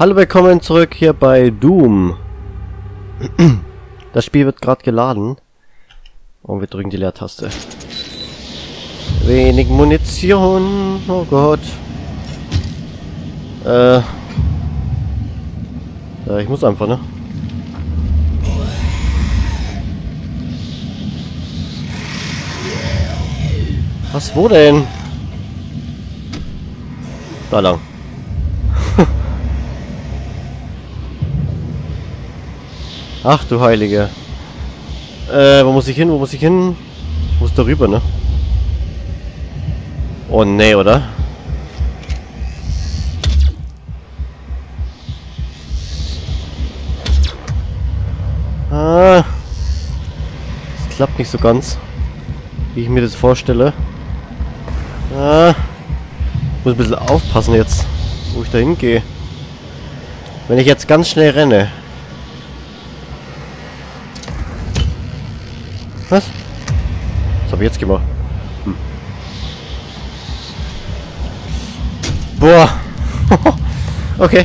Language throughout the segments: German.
Hallo, willkommen zurück hier bei Doom. Das Spiel wird gerade geladen. Und wir drücken die Leertaste. Wenig Munition. Oh Gott. Äh. Ja, ich muss einfach, ne? Was, wo denn? Da lang. Ach du Heilige. Äh, wo muss ich hin? Wo muss ich hin? Muss da rüber, ne? Oh nee, oder? Ah. Das klappt nicht so ganz. Wie ich mir das vorstelle. Ah. Ich muss ein bisschen aufpassen jetzt, wo ich da hingehe. Wenn ich jetzt ganz schnell renne. Was? Was habe ich jetzt gemacht? Hm. Boah. okay.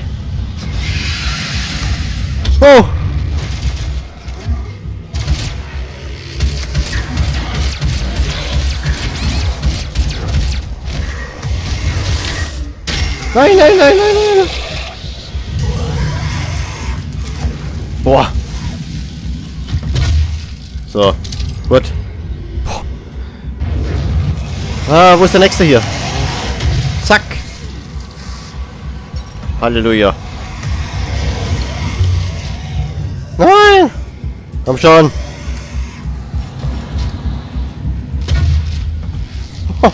Oh. Nein, nein, nein, nein, nein. Boah. So. Gut. Ah, wo ist der nächste hier? Zack. Halleluja. Nein! Komm schon.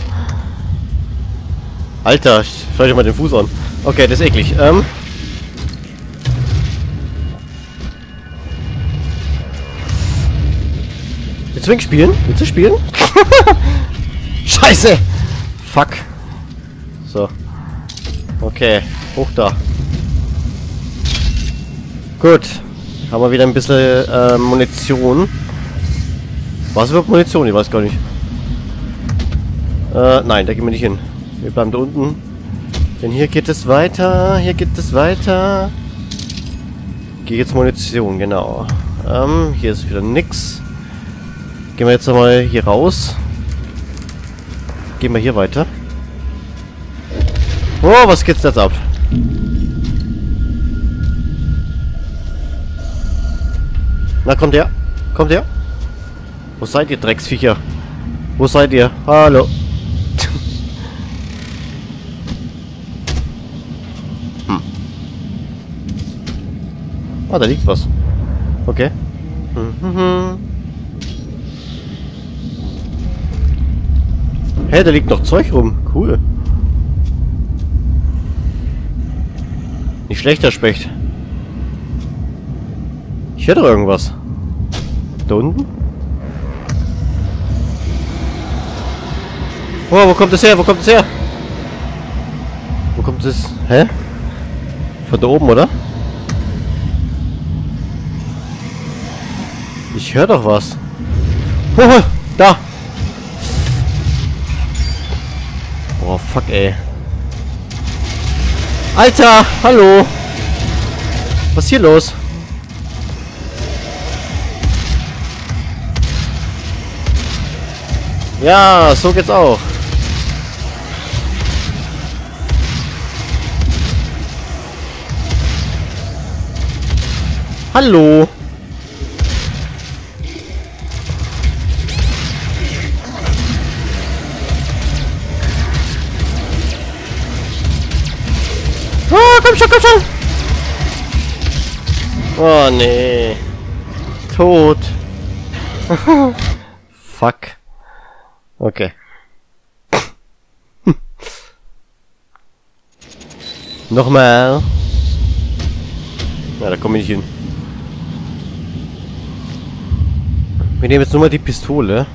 Alter, schau dir mal den Fuß an. Okay, das ist eklig. Ähm. Willst du spielen? Willst du spielen? Scheiße! Fuck. So. Okay, hoch da. Gut. Haben wir wieder ein bisschen äh, Munition. Was für Munition? Ich weiß gar nicht. Äh, nein, da gehen wir nicht hin. Wir bleiben da unten. Denn hier geht es weiter. Hier geht es weiter. Hier geht's Munition, genau. Ähm, hier ist wieder nix. Gehen wir jetzt nochmal hier raus. Gehen wir hier weiter. Oh, was geht's jetzt ab? Na, kommt her. Kommt her. Wo seid ihr, Drecksviecher? Wo seid ihr? Hallo. Ah, da liegt was. Okay. Mhm. Hä, hey, da liegt noch Zeug rum. Cool. Nicht schlechter Specht. Ich höre doch irgendwas. Da unten? Oh, wo kommt das her? Wo kommt das her? Wo kommt das? Hä? Von da oben, oder? Ich höre doch was. Oh, da. Oh, fuck, ey. Alter, hallo. Was ist hier los? Ja, so geht's auch. Hallo. Schon, komm schon! Oh, nee. Tot. Fuck. Okay. Nochmal. Ja, da komme ich nicht hin. Wir nehmen jetzt nur mal die Pistole.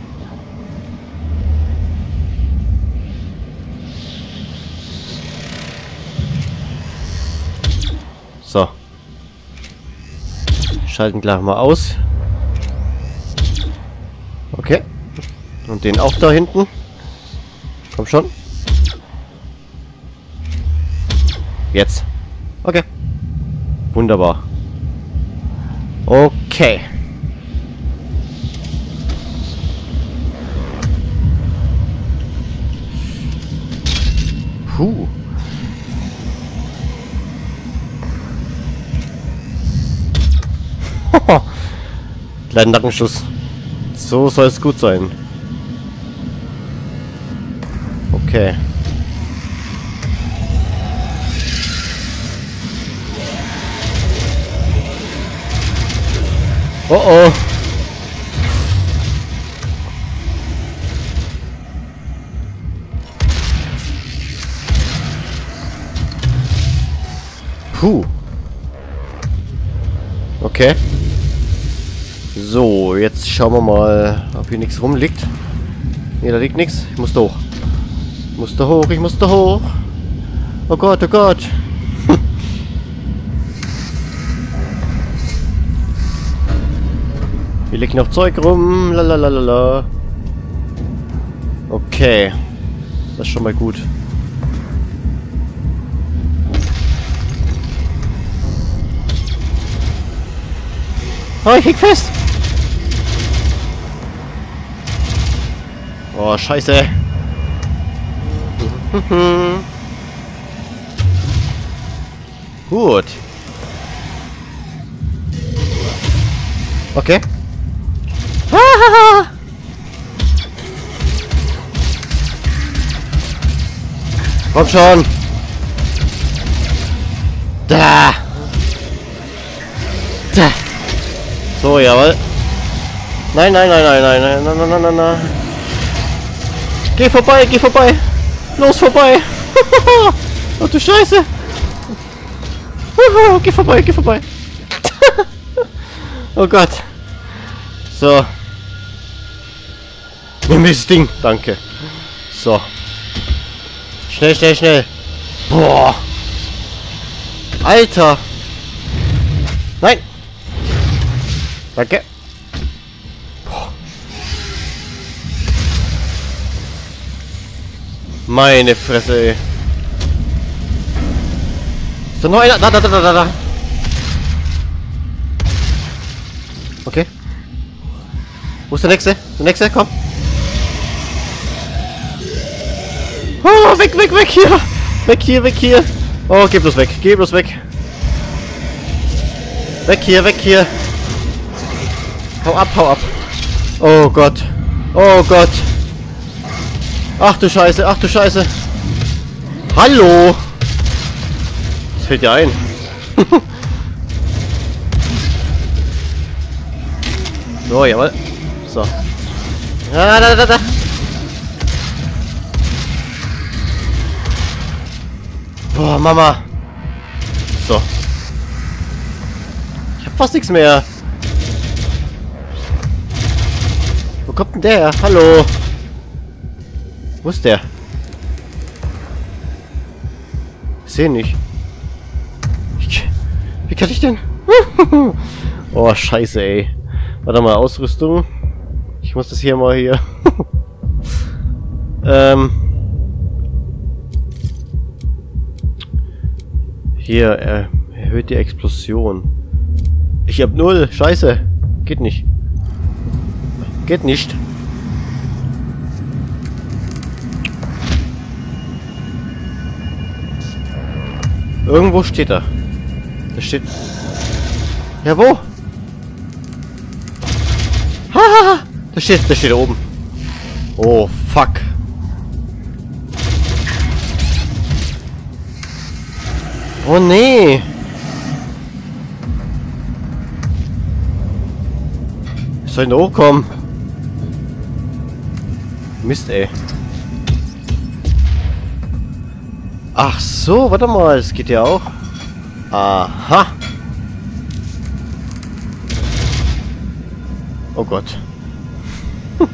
So. Schalten gleich mal aus. Okay. Und den auch da hinten. Komm schon. Jetzt. Okay. Wunderbar. Okay. Puh. Kleinen Nackenschuss. So soll es gut sein. Okay. Oh oh. Puh. Okay. So, jetzt schauen wir mal, ob hier nichts rumliegt. Ne, da liegt nichts. Ich muss da hoch. Ich muss da hoch, ich muss da hoch. Oh Gott, oh Gott. Hier liegt noch Zeug rum. Lalalala. Okay. Das ist schon mal gut. Oh, ich häng fest. Oh, scheiße. Gut. Okay. Komm schon. Da. Da. So, jawohl. Nein, nein, nein, nein, nein, nein, nein, nein, nein, nein. Geh vorbei, geh vorbei. Los vorbei. oh du Scheiße. geh vorbei, geh vorbei. oh Gott. So. Nimm dieses Ding. Danke. So. Schnell, schnell, schnell. Boah. Alter. Nein. Danke. Meine Fresse, ey. Ist da noch einer? Da, da, da, da, da. Okay. Wo ist der nächste? Der nächste, komm. Oh, weg, weg, weg hier. Weg hier, weg hier. Oh, geh bloß weg. Geh bloß weg. Weg hier, weg hier. Hau ab, hau ab. Oh Gott. Oh Gott. Ach du Scheiße, ach du Scheiße. Hallo. Das fällt dir ein. so, jawohl. So. Ah, da, da, da. Boah, Mama. So. Ich hab fast nichts mehr. Wo kommt denn der? Hallo. Wo ist der? Ich sehe nicht. Ich, wie kann ich denn? oh, scheiße, ey. Warte mal, Ausrüstung. Ich muss das hier mal hier. ähm. Hier, er erhöht die Explosion. Ich hab null. Scheiße. Geht nicht. Geht nicht. Irgendwo steht er. Da steht... Ja, wo? Ha! Da steht, da steht er oben. Oh, fuck. Oh nee. Ich soll denn hochkommen? Mist, ey. Ach so, warte mal, es geht ja auch. Aha. Oh Gott.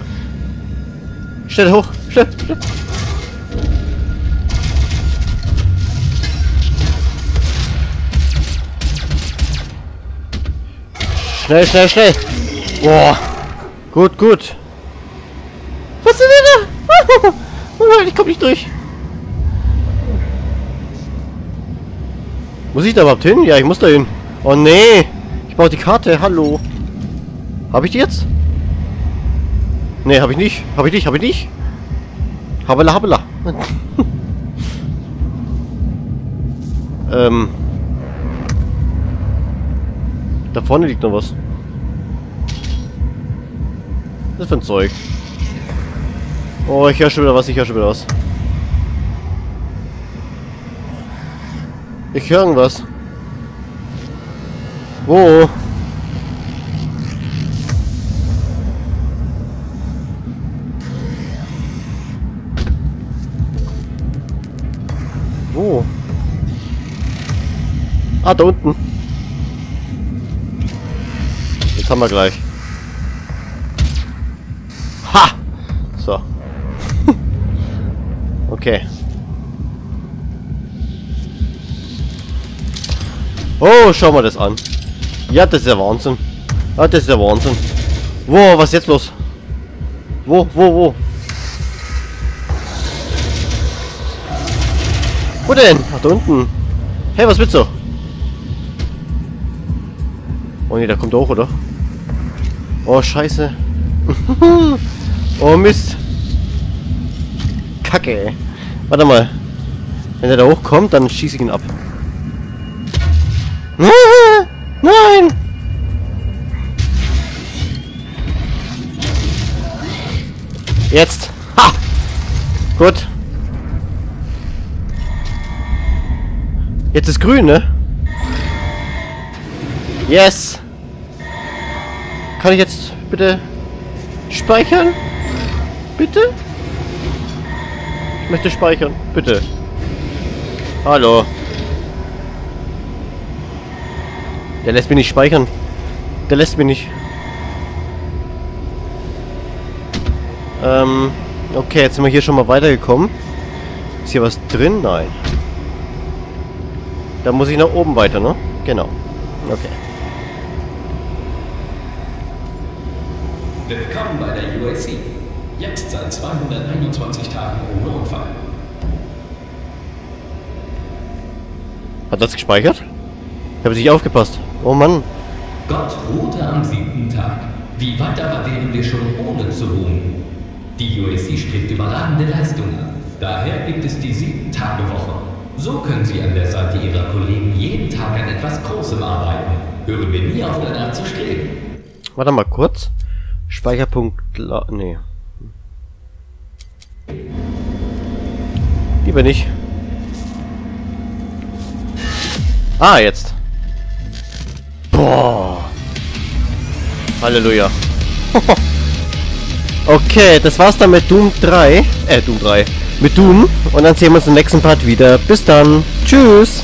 Schnell hoch, schnell, schnell. Schnell, schnell, schnell. Boah. Gut, gut. Was ist denn da? Oh, ich komm nicht durch. Muss ich da überhaupt hin? Ja, ich muss da hin. Oh nee! Ich brauche die Karte, hallo. Habe ich die jetzt? Nee, habe ich nicht. Habe ich nicht, habe ich nicht. Habela, habela. ähm. Da vorne liegt noch was. Was ist für ein Zeug? Oh, ich höre schon wieder was, ich höre schon wieder was. Ich höre irgendwas. Wo? Wo? Ah, da unten. Jetzt haben wir gleich. Ha! So. okay. Oh, schau mal das an. Ja, das ist der Wahnsinn. Ah, das ist der Wahnsinn. Wo, was ist jetzt los? Wo, wo, wo? Wo denn? Ach, da unten. Hey, was willst du? Oh ne, da kommt hoch, oder? Oh, scheiße. oh, Mist. Kacke. Warte mal. Wenn er da hochkommt, dann schieße ich ihn ab. Nein! Jetzt! Ha! Gut. Jetzt ist grün, ne? Yes! Kann ich jetzt bitte speichern? Bitte? Ich möchte speichern. Bitte. Hallo. Der lässt mich nicht speichern. Der lässt mich nicht. Ähm, okay, jetzt sind wir hier schon mal weitergekommen. Ist hier was drin? Nein. Da muss ich nach oben weiter, ne? Genau. Okay. Willkommen bei der UAC. Jetzt seit 221 Tagen ohne Unfall. Hat das gespeichert? Ich habe nicht aufgepasst. Oh Mann. Gott ruhte am siebten Tag. Wie weit aber wären wir schon ohne zu ruhen? Die UAC strebt überragende Leistungen an. Daher gibt es die sieben-Tage-Woche. So können Sie an der Seite Ihrer Kollegen jeden Tag an etwas Großem arbeiten. Hören wir nie auf danach zu streben. Warte mal kurz. Speicherpunkt... Nee. Lieber nicht. Ah, jetzt. Boah. Halleluja. okay, das war's dann mit Doom 3. Äh, Doom 3. Mit Doom. Und dann sehen wir uns im nächsten Part wieder. Bis dann. Tschüss.